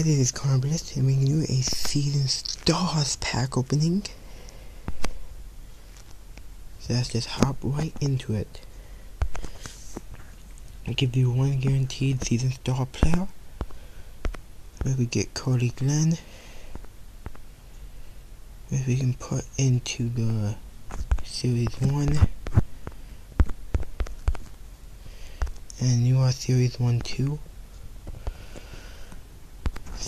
Hi, this is Corner Blitz, and bringing you a Season Stars pack opening. So let's just hop right into it. I give you one guaranteed Season Star player. Where we get Cody Glenn. Where we can put into the Series 1. And you are Series 1 too.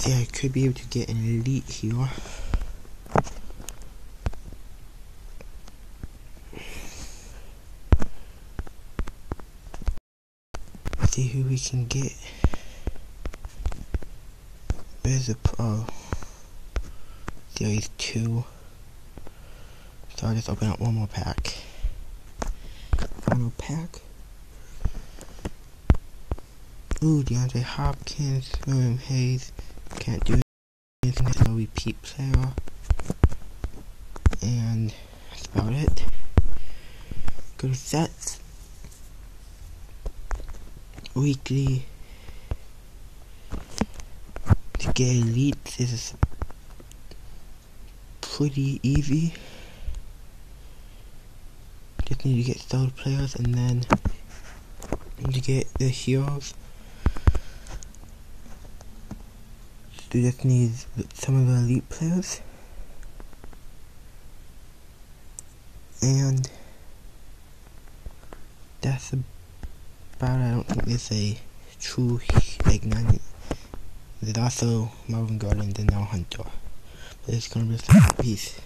See, I could be able to get an elite here. See who we can get. There's a pro. Oh. Series 2. So I'll just open up one more pack. One more pack. Ooh, DeAndre Hopkins, William Hayes, can't do anything, that's a repeat player. And that's about it. Go to sets. Weekly. To get elite is pretty easy. Just need to get started players and then to get the heroes. We just need some of the elite players. And that's about. I don't think there's a true like nine. There's also Melvin Gordon and now Hunter. But it's gonna be a peace.